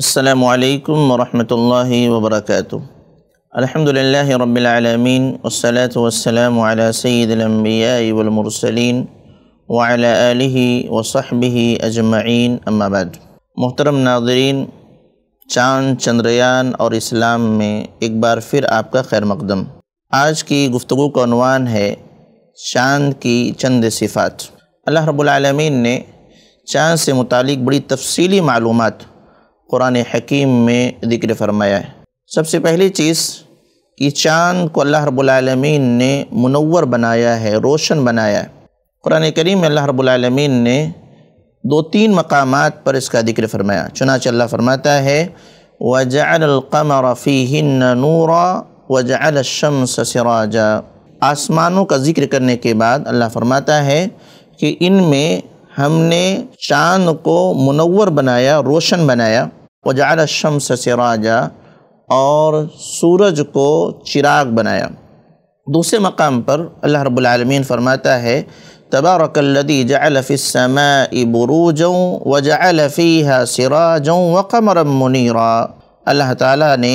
السلام علیکم ورحمۃ اللہ وبرکاتہ الحمد للہ رب العالمین والصلاة والسلام على سید الانبیاء والمرسلین وعلى آلہ وصحبہ اجمعین اما بعد. محترم ناظرین، چاند، چندریان اور اسلام میں ایک بار پھر آپ کا خیر مقدم. آج کی گفتگو کا عنوان ہے چاند کی چند صفات. اللہ رب العالمین نے چاند سے متعلق بڑی تفصیلی معلومات قرآن حکیم میں ذکر فرمایا ہے۔ سب سے پہلی چیز کہ چاند کو اللہ رب العالمین نے منور بنایا ہے، روشن بنایا ہے۔ قرآن کریم میں اللہ رب العالمین نے دو تین مقامات پر اس کا ذکر فرمایا۔ چنانچہ اللہ فرماتا ہے، وَجَعَلَ الْقَمَرَ فِيهِنَّ نُورًا وَجَعَلَ الشَّمْسَ سِرَاجًا۔ آسمانوں کا ذکر کرنے کے بعد اللہ فرماتا ہے کہ ان میں ہم نے چاند کو منور بنایا، روشن بنایا۔ وَجَعَلَ الشَّمْسَ سِرَاجًا، اور سورج کو چراغ بنایا۔ دوسرے مقام پر اللہ رب العالمین فرماتا ہے، تبارک الذی جعل فی السماء بروجا وجعل فیہا سراجا وقمرا منیرا۔ اللہ تعالیٰ نے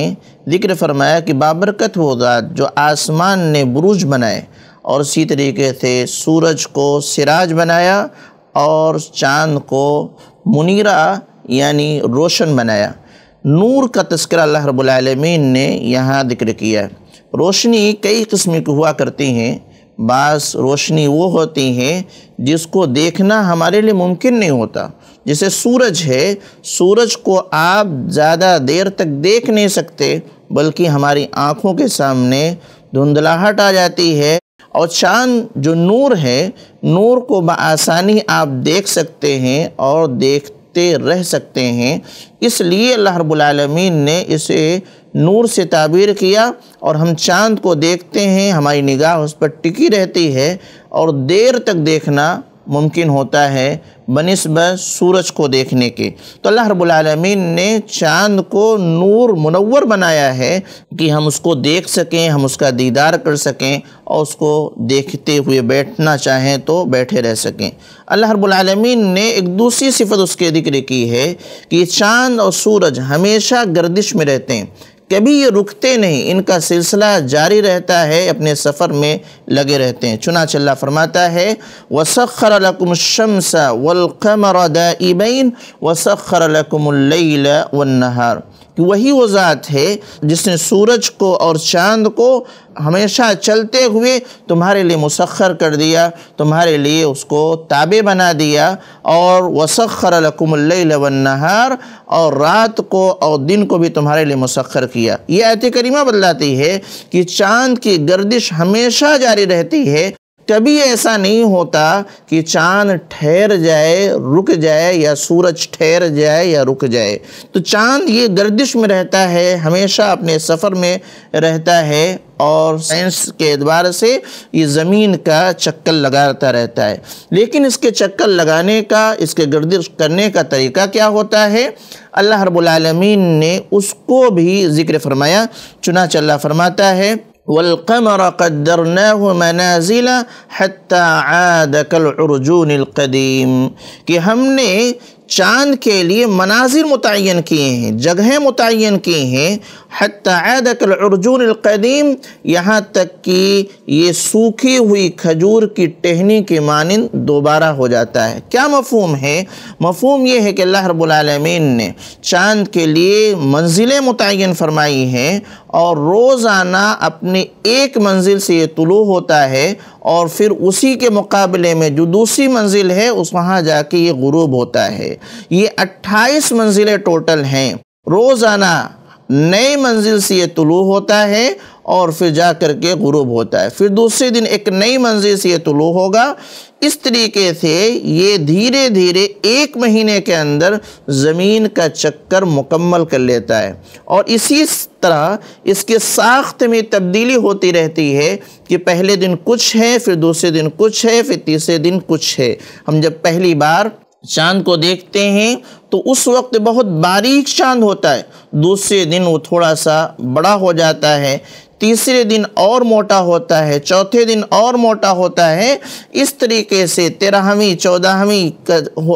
ذکر فرمایا کہ بابرکت وہ ذات جو آسمان نے بروج بنائے، اور اسی طریقے سے سورج کو سراج بنایا، اور چاند کو منیرہ یعنی روشن بنایا۔ نور کا تذکرہ اللہ رب العالمین نے یہاں ذکر کیا۔ ہے روشنی کئی قسم کی ہوا کرتی ہیں۔ بعض روشنی وہ ہوتی ہیں جس کو دیکھنا ہمارے لیے ممکن نہیں ہوتا۔ جیسے سورج ہے، سورج کو آپ زیادہ دیر تک دیکھ نہیں سکتے، بلکہ ہماری آنکھوں کے سامنے دھندلاہٹ آ جاتی ہے۔ اور چاند جو نور ہے، نور کو بآسانی آپ دیکھ سکتے ہیں اور دیکھ دیکھتے رہ سکتے ہیں۔ اس لیے اللہ رب العالمین نے اسے نور سے تعبیر کیا اور ہم چاند کو دیکھتے ہیں، ہماری نگاہ اس پر ٹکی رہتی ہے اور دیر تک دیکھنا ممکن ہوتا ہے بنسبت سورج کو دیکھنے کے۔ تو اللہ رب العالمین نے چاند کو نور منور بنایا ہے کہ ہم اس کو دیکھ سکیں، ہم اس کا دیدار کر سکیں اور اس کو دیکھتے ہوئے بیٹھنا چاہیں تو بیٹھے رہ سکیں۔ اللہ رب العالمین نے ایک دوسری صفت اس کے ذکر کی ہے کہ چاند اور سورج ہمیشہ گردش میں رہتے ہیں۔ کبھی یہ رکتے نہیں، ان کا سلسلہ جاری رہتا ہے، اپنے سفر میں لگے رہتے ہیں۔ چنانچہ اللہ فرماتا ہے، وَسَخَّرَ لَكُمُ الشَّمْسَ وَالْقَمَرَ دَائِبَيْن وَسَخَّرَ لَكُمُ اللَّيْلَ وَالنَّهَارِ۔ کہ وہی وہ ذات ہے جس نے سورج کو اور چاند کو ہمیشہ چلتے ہوئے تمہارے لیے مسخر کر دیا، تمہارے لیے اس کو تابع بنا دیا۔ اور وسخر لکم اللیل والنہار اور رات کو اور دن کو بھی تمہارے لیے مسخر کیا۔ یہ آیت کریمہ بدلاتی ہے کہ چاند کی گردش ہمیشہ جاری رہتی ہے۔ کبھی ایسا نہیں ہوتا کہ چاند ٹھہر جائے، رک جائے یا سورج ٹھہر جائے یا رک جائے۔ تو چاند یہ گردش میں رہتا ہے، ہمیشہ اپنے سفر میں رہتا ہے اور سائنس کے اعتبار سے یہ زمین کا چکر لگاتا رہتا ہے۔ لیکن اس کے چکر لگانے کا، اس کے گردش کرنے کا طریقہ کیا ہوتا ہے؟ اللہ رب العالمین نے اس کو بھی ذکر فرمایا۔ چنانچہ اللہ فرماتا ہے والقمر قدرناه منازل حتى عاد كالعرجون القديم. ہم نے چاند کے لیے مناظر متعین کیے ہیں، جگہیں متعین کی ہیں۔ حتی عاد کالعرجون القدیم، یہاں تک کہ یہ سوکھی ہوئی کھجور کی ٹہنی کے مانند دوبارہ ہو جاتا ہے۔ کیا مفہوم ہے؟ مفہوم یہ ہے کہ اللہ رب العالمین نے چاند کے لیے منزلیں متعین فرمائی ہیں اور روزانہ اپنے ایک منزل سے یہ طلوع ہوتا ہے اور پھر اسی کے مقابلے میں جو دوسری منزل ہے، اس وہاں جا کے یہ غروب ہوتا ہے۔ یہ اٹھائیس منزلیں ٹوٹل ہیں۔ روزانہ نئے منزل سے یہ طلوع ہوتا ہے اور پھر جا کر کے غروب ہوتا ہے۔ پھر دوسرے دن ایک نئی منزل سے یہ طلوع ہوگا۔ اس طریقے سے یہ دھیرے دھیرے ایک مہینے کے اندر زمین کا چکر مکمل کر لیتا ہے۔ اور اسی طرح اس کے ساخت میں تبدیلی ہوتی رہتی ہے کہ پہلے دن کچھ ہے، پھر دوسرے دن کچھ ہے، پھر تیسرے دن کچھ ہے۔ ہم جب پہلی بار چاند کو دیکھتے ہیں تو اس وقت بہت باریک چاند ہوتا ہے۔ دوسرے دن وہ تھوڑا سا بڑا ہو جاتا ہے۔ تیسرے دن اور موٹا ہوتا ہے، چوتھے دن اور موٹا ہوتا ہے۔ اس طریقے سے تیرہویں، چودہویں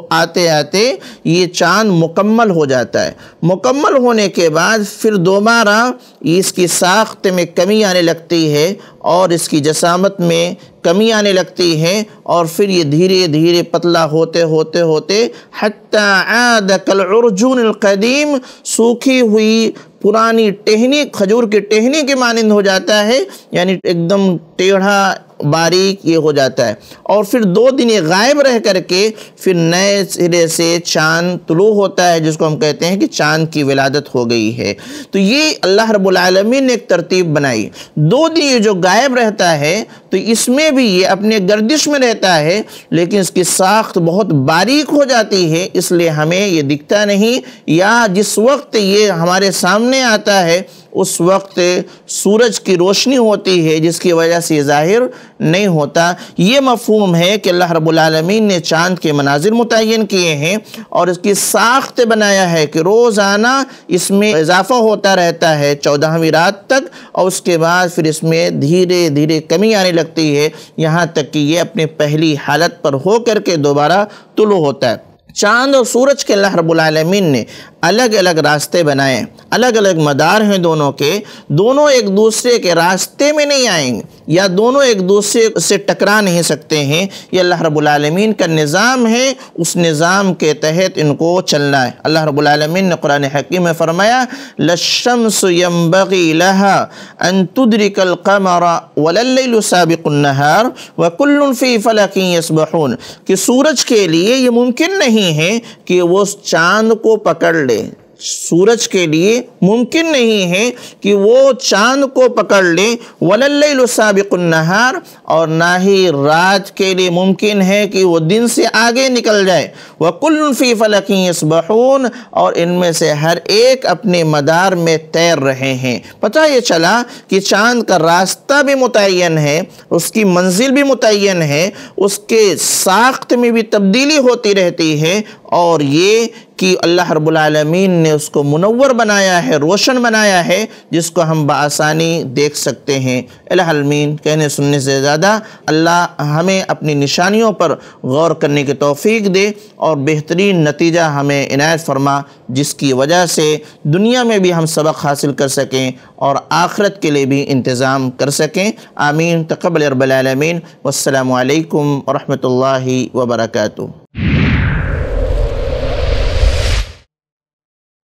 آتے آتے یہ چاند مکمل ہو جاتا ہے۔ مکمل ہونے کے بعد پھر دوبارہ اس کی ساخت میں کمی آنے لگتی ہے اور اس کی جسامت میں کمی آنے لگتی ہے اور پھر یہ دھیرے دھیرے پتلا ہوتے ہوتے ہوتے حتی عاد کالعرجون القدیم، سوکھی ہوئی پرانی ٹہنی، کھجور کی ٹہنی کے مانند ہو جاتا ہے یعنی ایک دم ٹیڑھا ہاں، باریک یہ ہو جاتا ہے۔ اور پھر دو دن یہ غائب رہ کر کے پھر نئے سرے سے چاند طلوع ہوتا ہے، جس کو ہم کہتے ہیں کہ چاند کی ولادت ہو گئی ہے۔ تو یہ اللہ رب العالمین نے ایک ترتیب بنائی۔ دو دن یہ جو غائب رہتا ہے، تو اس میں بھی یہ اپنے گردش میں رہتا ہے، لیکن اس کی ساخت بہت باریک ہو جاتی ہے، اس لیے ہمیں یہ دکھتا نہیں۔ یا جس وقت یہ ہمارے سامنے آتا ہے اس وقت سورج کی روشنی ہوتی ہے جس کی وجہ سے ظاہر نہیں ہوتا۔ یہ مفہوم ہے کہ اللہ رب العالمین نے چاند کے مناظر متعین کیے ہیں اور اس کی ساخت بنایا ہے کہ روزانہ اس میں اضافہ ہوتا رہتا ہے چودہویں رات تک اور اس کے بعد پھر اس میں دھیرے دھیرے کمی آنے لگتی ہے۔ یہاں تک کہ یہ اپنے پہلی حالت پر ہو کر کے دوبارہ طلوع ہوتا ہے۔ چاند اور سورج کے اللہ رب العالمین نے الگ الگ راستے بنائے، الگ الگ مدار ہیں دونوں کے، دونوں ایک دوسرے کے راستے میں نہیں آئیں گے۔ یا دونوں ایک دوسرے سے ٹکرا نہیں سکتے ہیں، یہ اللہ رب العالمین کا نظام ہے، اس نظام کے تحت ان کو چلنا ہے۔ اللہ رب العالمین نے قرآن حکیم میں فرمایا لَشَّمْسُ يَنبَغِي لَهَا أَن تُدْرِكَ الْقَمَرَ وَلَلَّيْلُ سَابِقُ النَّهَارِ وَكُلٌّ فِي فَلَكٍ يَسْبَحُونَ۔ کہ سورج کے لیے یہ ممکن نہیں ہے کہ وہ چاند کو پکڑ لے۔ سورج کے لیے ممکن نہیں ہے کہ وہ چاند کو پکڑ لے، وَلَلَّيْلُ سَابِقُ النَّهَارِ، اور نہ ہی رات کے لیے ممکن ہے کہ وہ دن سے آگے نکل جائے۔ وَقُلٌ فِي فَلَكٍ يَسْبَحُونَ، اور ان میں سے ہر ایک اپنے مدار میں تیر رہے ہیں۔ پتہ یہ چلا کہ چاند کا راستہ بھی متعین ہے، اس کی منزل بھی متعین ہے، اس کے ساخت میں بھی تبدیلی ہوتی رہتی ہے۔ اور یہ کہ اللہ رب العالمین نے اس کو منور بنایا ہے، روشن بنایا ہے، جس کو ہم بآسانی دیکھ سکتے ہیں۔ العالمین کہنے سننے سے زیادہ اللہ ہمیں اپنی نشانیوں پر غور کرنے کی توفیق دے اور بہترین نتیجہ ہمیں عنایت فرما، جس کی وجہ سے دنیا میں بھی ہم سبق حاصل کر سکیں اور آخرت کے لیے بھی انتظام کر سکیں۔ آمین۔ تقبل رب العالمین۔ والسلام علیکم ورحمۃ اللہ وبرکاتہ۔